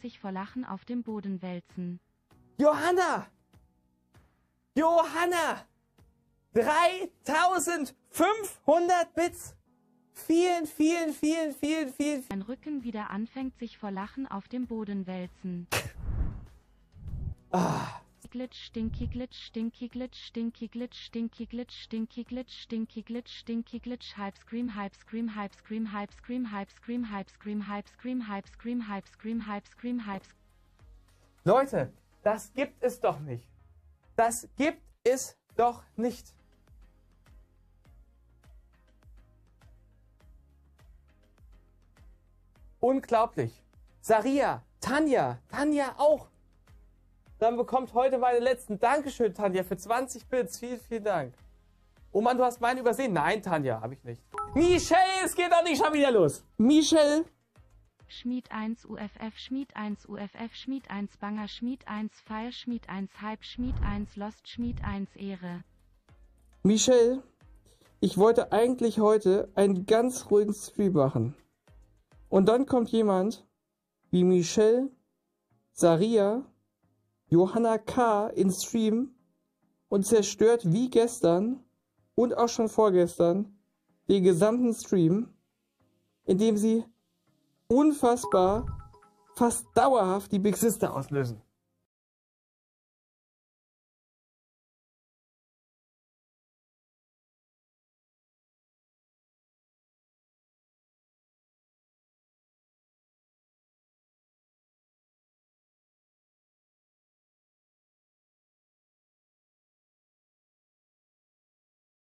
sich vor Lachen auf dem Boden wälzen. Johanna! Johanna! 3500 Bits! Vielen, vielen, vielen, vielen, vielen, Sein Rücken wieder anfängt sich vor Lachen auf dem Boden wälzen. Ah, Glitch, stinky glitch, stinky glitch, stinky glitch, stinky glitch, stinky glitch, stinky glitch, stinky glitch, hype scream, hype scream, hype scream, hype scream, hype scream, hype scream, hype scream, hype scream, hype scream, hype scream, hype Leute, das gibt es doch nicht. Das gibt es doch nicht. Unglaublich. Saria, Tanja, Tanja auch. Dann bekommt heute meine letzten. Dankeschön, Tanja, für 20 Bits. Vielen, vielen Dank. Oh Mann, du hast meinen übersehen. Nein, Tanja, habe ich nicht. Michelle, es geht doch nicht schon wieder los. Michelle. Schmied 1 UFF Schmied 1 UFF Schmied 1 Banger Schmied 1 Fire Schmied 1 Hype Schmied 1 Lost Schmied 1 Ehre. Michelle, ich wollte eigentlich heute einen ganz ruhigen Stream machen. Und dann kommt jemand wie Michelle, Saria, Johanna K. ins Stream und zerstört wie gestern und auch schon vorgestern den gesamten Stream, indem sie unfassbar, fast dauerhaft die Big Sister auslösen.